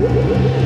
Woo-hoo-hoo!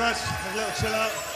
Much. Have a little chill out.